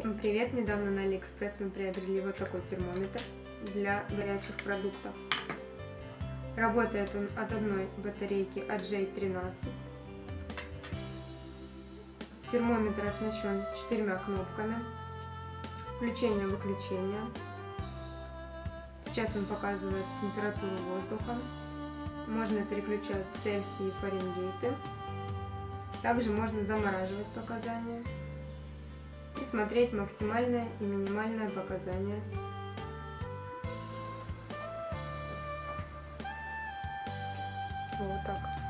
Всем привет! Недавно на Алиэкспресс мы приобрели вот такой термометр для горячих продуктов. Работает он от одной батарейки AG13. Термометр оснащен четырьмя кнопками. Включение-выключение. Сейчас он показывает температуру воздуха. Можно переключать Цельсии и Фаренгейты. Также можно замораживать показания Смотреть максимальное и минимальное показание. Вот так.